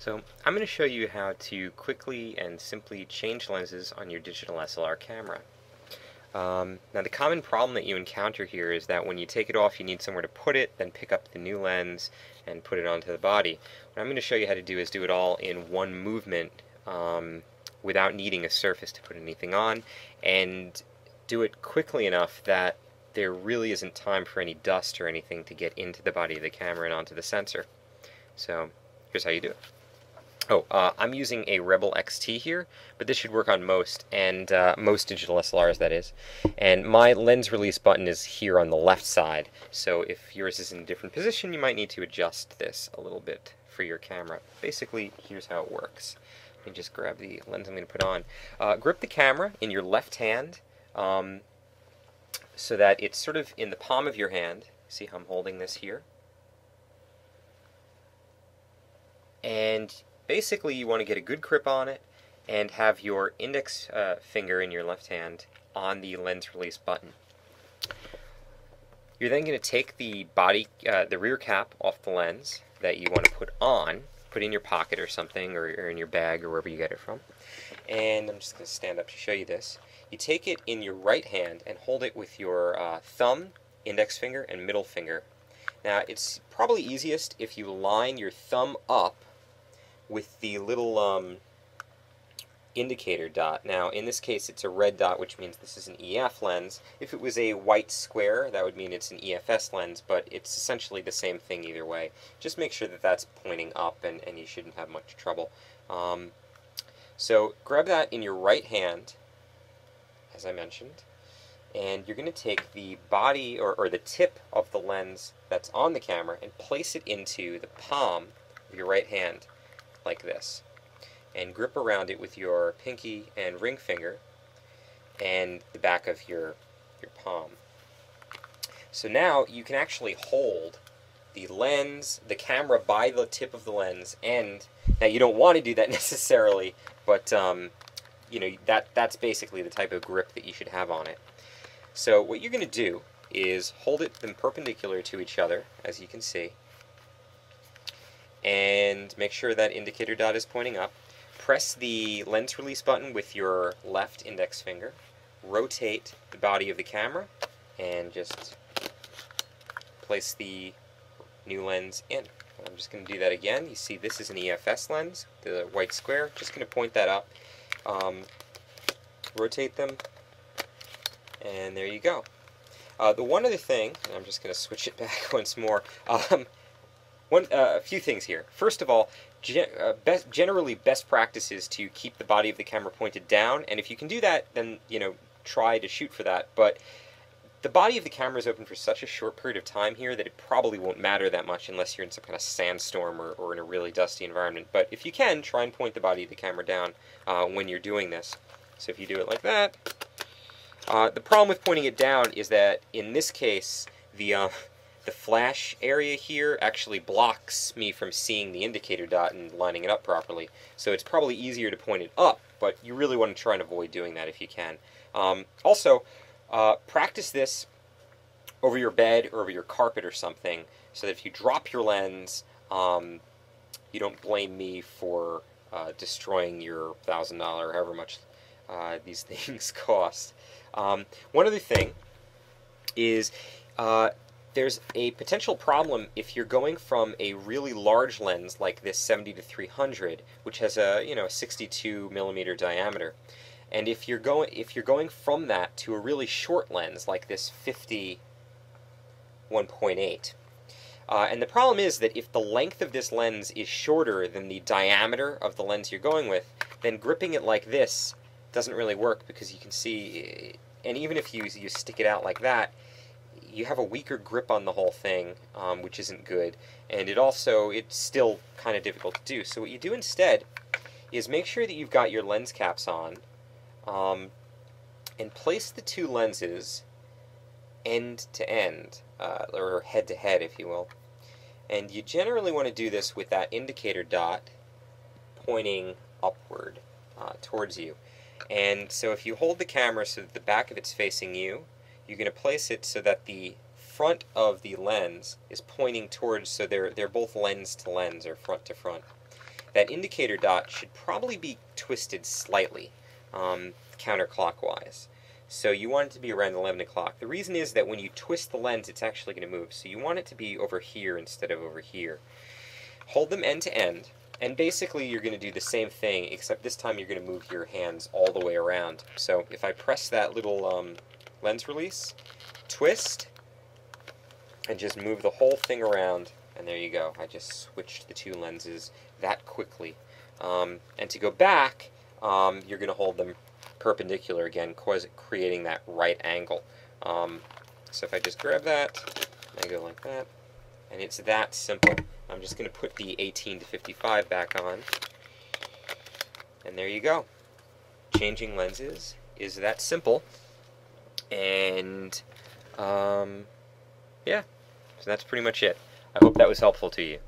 So I'm going to show you how to quickly and simply change lenses on your digital SLR camera. Um, now the common problem that you encounter here is that when you take it off you need somewhere to put it, then pick up the new lens and put it onto the body. What I'm going to show you how to do is do it all in one movement um, without needing a surface to put anything on and do it quickly enough that there really isn't time for any dust or anything to get into the body of the camera and onto the sensor. So here's how you do it. Oh, uh, I'm using a Rebel XT here, but this should work on most, and uh, most digital SLRs, that is. And my lens release button is here on the left side, so if yours is in a different position, you might need to adjust this a little bit for your camera. Basically, here's how it works. Let me just grab the lens I'm going to put on. Uh, grip the camera in your left hand um, so that it's sort of in the palm of your hand. See how I'm holding this here? And basically you want to get a good grip on it and have your index uh, finger in your left hand on the lens release button. You're then going to take the body, uh, the rear cap off the lens that you want to put on, put in your pocket or something, or, or in your bag or wherever you get it from. And I'm just going to stand up to show you this. You take it in your right hand and hold it with your uh, thumb, index finger, and middle finger. Now it's probably easiest if you line your thumb up with the little um, indicator dot. Now, in this case, it's a red dot, which means this is an EF lens. If it was a white square, that would mean it's an EFS lens, but it's essentially the same thing either way. Just make sure that that's pointing up, and, and you shouldn't have much trouble. Um, so grab that in your right hand, as I mentioned, and you're going to take the body or, or the tip of the lens that's on the camera and place it into the palm of your right hand like this. And grip around it with your pinky and ring finger and the back of your, your palm. So now you can actually hold the lens, the camera by the tip of the lens, and now you don't want to do that necessarily, but um, you know that that's basically the type of grip that you should have on it. So what you're going to do is hold it them perpendicular to each other, as you can see, and make sure that indicator dot is pointing up. Press the lens release button with your left index finger. Rotate the body of the camera and just place the new lens in. I'm just going to do that again. You see this is an EFS lens, the white square. Just going to point that up. Um, rotate them, and there you go. Uh, the one other thing, I'm just going to switch it back once more. Um, one, uh, a few things here. First of all, gen uh, best, generally best practice is to keep the body of the camera pointed down, and if you can do that, then you know try to shoot for that. But the body of the camera is open for such a short period of time here that it probably won't matter that much unless you're in some kind of sandstorm or, or in a really dusty environment. But if you can, try and point the body of the camera down uh, when you're doing this. So if you do it like that, uh, the problem with pointing it down is that in this case, the uh, the flash area here actually blocks me from seeing the indicator dot and lining it up properly. So it's probably easier to point it up, but you really want to try and avoid doing that if you can. Um, also, uh, practice this over your bed or over your carpet or something, so that if you drop your lens, um, you don't blame me for uh, destroying your thousand dollar, however much uh, these things cost. Um, one other thing is uh, there's a potential problem if you're going from a really large lens like this 70 to 300, which has a you know a 62 millimeter diameter, and if you're going if you're going from that to a really short lens like this 50 1.8. Uh, and the problem is that if the length of this lens is shorter than the diameter of the lens you're going with, then gripping it like this doesn't really work because you can see, and even if you, you stick it out like that, you have a weaker grip on the whole thing, um, which isn't good. And it also, it's still kind of difficult to do. So what you do instead is make sure that you've got your lens caps on um, and place the two lenses end to end, uh, or head to head, if you will. And you generally want to do this with that indicator dot pointing upward uh, towards you. And so if you hold the camera so that the back of it's facing you, you're going to place it so that the front of the lens is pointing towards, so they're, they're both lens to lens or front to front. that indicator dot should probably be twisted slightly um, counterclockwise. So you want it to be around 11 o'clock. The reason is that when you twist the lens, it's actually going to move. So you want it to be over here instead of over here. Hold them end to end, and basically you're going to do the same thing, except this time you're going to move your hands all the way around. So if I press that little um, lens release, twist, and just move the whole thing around, and there you go. I just switched the two lenses that quickly. Um, and to go back, um, you're going to hold them perpendicular again, creating that right angle. Um, so if I just grab that, I go like that, and it's that simple. I'm just going to put the 18 to 55 back on, and there you go. Changing lenses is that simple, and um, yeah, so that's pretty much it. I hope that was helpful to you.